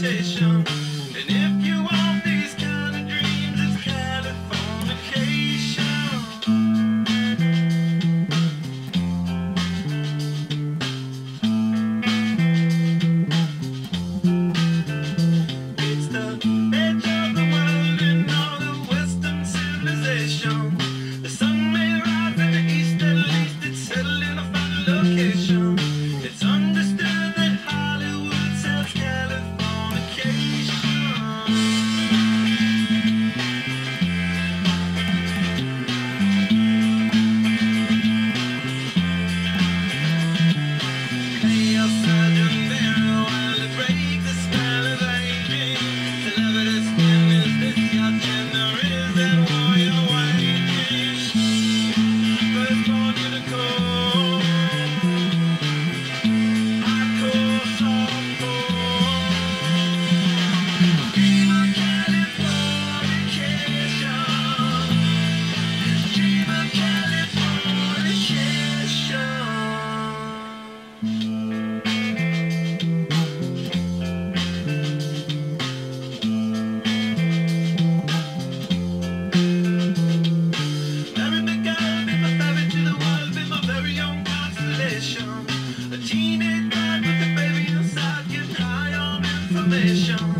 transportation. Information.